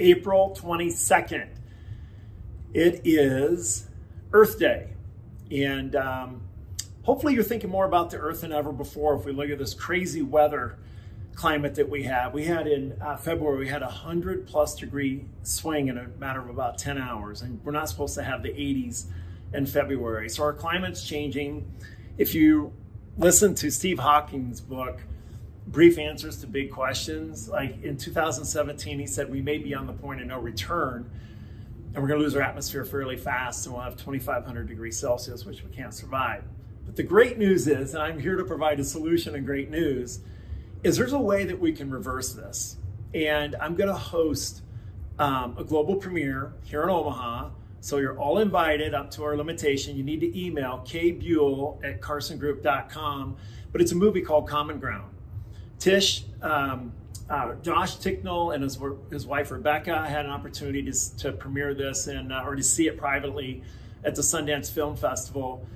April 22nd. It is Earth Day. And um, hopefully you're thinking more about the Earth than ever before if we look at this crazy weather climate that we have. We had in uh, February, we had a 100 plus degree swing in a matter of about 10 hours. And we're not supposed to have the 80s in February. So our climate's changing. If you listen to Steve Hawking's book, Brief Answers to Big Questions, like in 2017, he said we may be on the point of no return and we're going to lose our atmosphere fairly fast and we'll have 2500 degrees Celsius, which we can't survive. But the great news is, and I'm here to provide a solution and great news, is there's a way that we can reverse this. And I'm going to host um, a global premiere here in Omaha. So you're all invited up to our limitation. You need to email kbuell at carsongroup.com. But it's a movie called Common Ground. Tish, um, uh, Josh Ticknell and his, his wife Rebecca had an opportunity to, to premiere this and uh, or to see it privately at the Sundance Film Festival.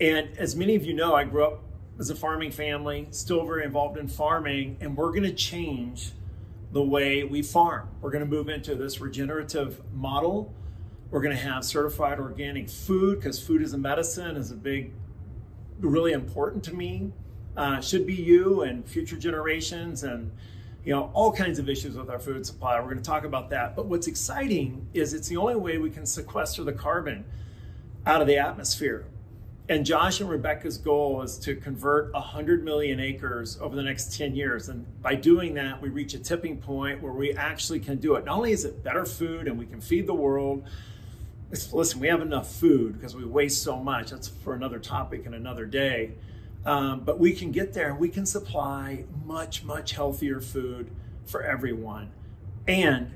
And as many of you know, I grew up as a farming family, still very involved in farming, and we're going to change the way we farm. We're going to move into this regenerative model. We're going to have certified organic food because food is a medicine is a big, really important to me. Uh, should be you and future generations and you know all kinds of issues with our food supply. We're going to talk about that. But what's exciting is it's the only way we can sequester the carbon out of the atmosphere. And Josh and Rebecca's goal is to convert 100 million acres over the next 10 years. And by doing that, we reach a tipping point where we actually can do it. Not only is it better food and we can feed the world, listen, we have enough food because we waste so much. That's for another topic and another day. Um, but we can get there and we can supply much, much healthier food for everyone. And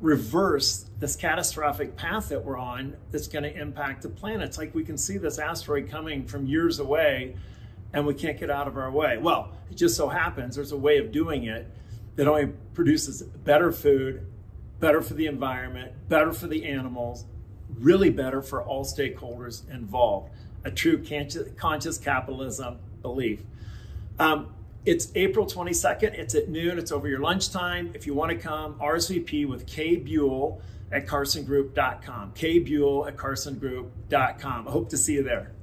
reverse this catastrophic path that we're on that's going to impact the planet. It's like we can see this asteroid coming from years away and we can't get out of our way. Well, it just so happens there's a way of doing it that only produces better food, better for the environment, better for the animals, really better for all stakeholders involved. A true conscious capitalism belief. Um, it's April 22nd. It's at noon. It's over your lunchtime. If you want to come, RSVP with K Buell at carsongroup.com. K Buell at carsongroup.com. I hope to see you there.